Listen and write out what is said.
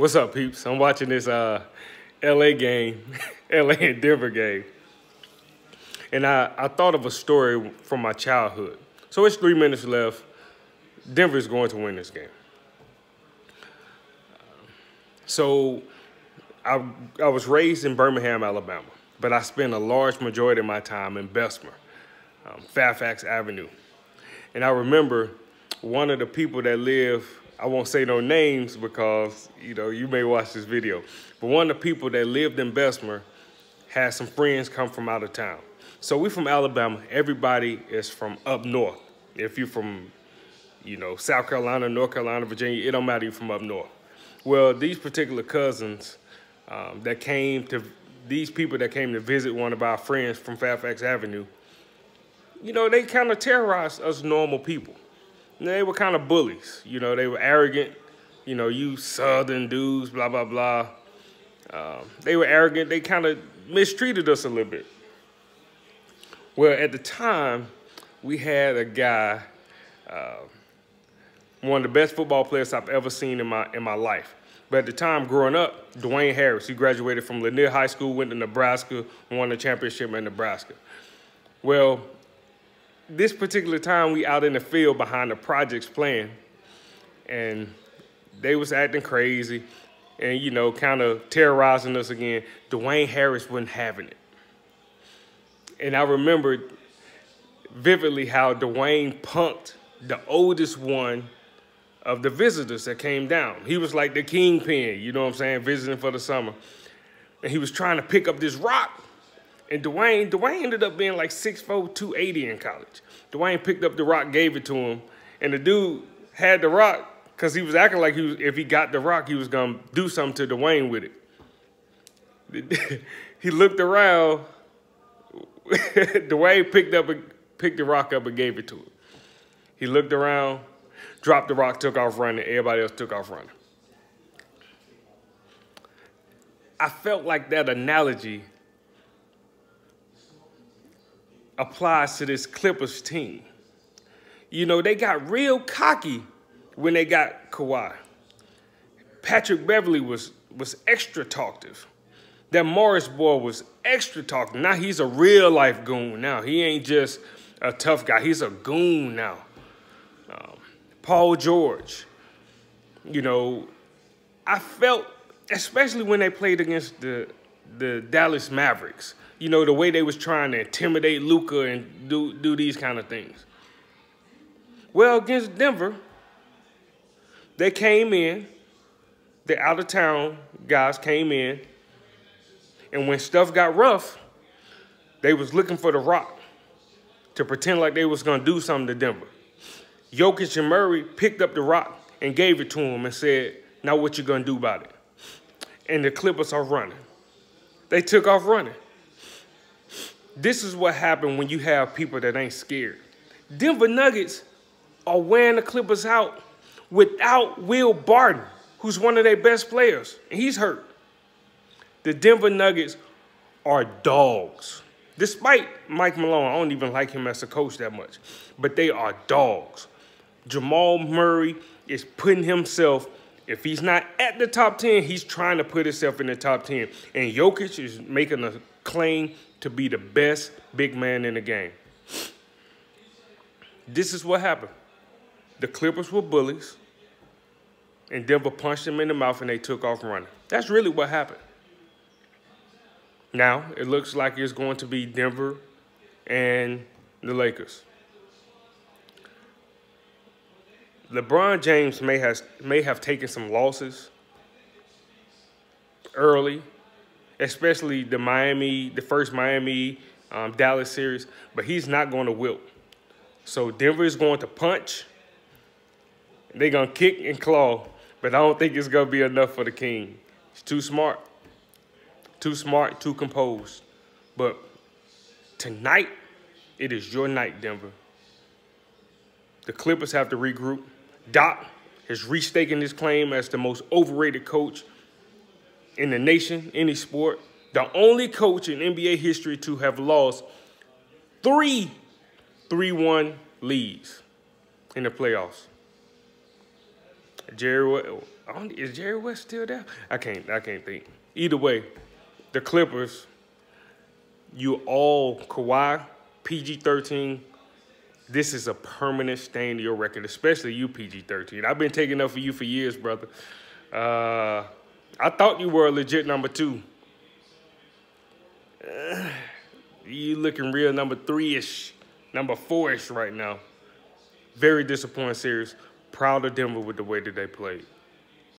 What's up, peeps? I'm watching this uh, LA game, LA and Denver game. And I, I thought of a story from my childhood. So it's three minutes left. Denver's going to win this game. So I, I was raised in Birmingham, Alabama, but I spent a large majority of my time in Bessemer, um, Fairfax Avenue. And I remember one of the people that live, I won't say no names because, you know, you may watch this video, but one of the people that lived in Bessemer had some friends come from out of town. So we from Alabama, everybody is from up north. If you're from, you know, South Carolina, North Carolina, Virginia, it don't matter you're from up north. Well, these particular cousins um, that came to, these people that came to visit one of our friends from Fairfax Avenue, you know, they kind of terrorized us normal people. They were kind of bullies. You know, they were arrogant. You know, you southern dudes, blah, blah, blah. Um, they were arrogant. They kind of mistreated us a little bit. Well, at the time, we had a guy, uh, one of the best football players I've ever seen in my in my life. But at the time, growing up, Dwayne Harris, he graduated from Lanier High School, went to Nebraska, won the championship in Nebraska. Well, this particular time, we out in the field behind the projects playing, and they was acting crazy, and you know, kind of terrorizing us again. Dwayne Harris wasn't having it, and I remember vividly how Dwayne punked the oldest one of the visitors that came down. He was like the kingpin, you know what I'm saying, visiting for the summer. And he was trying to pick up this rock. And Dwayne, Dwayne ended up being like 6'4", 280 in college. Dwayne picked up the rock, gave it to him. And the dude had the rock because he was acting like he was, if he got the rock, he was going to do something to Dwayne with it. he looked around. Dwayne picked up, a, picked the rock up and gave it to him. He looked around dropped the rock, took off running. Everybody else took off running. I felt like that analogy applies to this Clippers team. You know, they got real cocky when they got Kawhi. Patrick Beverley was, was extra talkative. That Morris boy was extra talkative. Now he's a real life goon now. He ain't just a tough guy. He's a goon now. Um, Paul George. You know, I felt, especially when they played against the the Dallas Mavericks, you know, the way they was trying to intimidate Luka and do do these kind of things. Well, against Denver, they came in, the out of town guys came in, and when stuff got rough, they was looking for the rock to pretend like they was gonna do something to Denver. Jokic and Murray picked up the rock and gave it to him and said, now what you gonna do about it? And the Clippers are running. They took off running. This is what happened when you have people that ain't scared. Denver Nuggets are wearing the Clippers out without Will Barton, who's one of their best players, and he's hurt. The Denver Nuggets are dogs. Despite Mike Malone, I don't even like him as a coach that much, but they are dogs. Jamal Murray is putting himself, if he's not at the top 10, he's trying to put himself in the top 10. And Jokic is making a claim to be the best big man in the game. This is what happened. The Clippers were bullies, and Denver punched them in the mouth and they took off running. That's really what happened. Now, it looks like it's going to be Denver and the Lakers. LeBron James may have may have taken some losses early, especially the Miami, the first Miami um, Dallas series, but he's not going to wilt. So Denver is going to punch. They're gonna kick and claw, but I don't think it's gonna be enough for the King. He's too smart, too smart, too composed. But tonight, it is your night, Denver. The Clippers have to regroup. Doc has restaking his claim as the most overrated coach in the nation, any sport. The only coach in NBA history to have lost three 3-1 leads in the playoffs. Jerry is Jerry West still there? I can't. I can't think. Either way, the Clippers. You all Kawhi, PG thirteen. This is a permanent stain to your record, especially you PG thirteen. I've been taking up for you for years, brother. Uh, I thought you were a legit number two. Uh, you looking real number three ish, number four ish right now. Very disappointing series. Proud of Denver with the way that they played.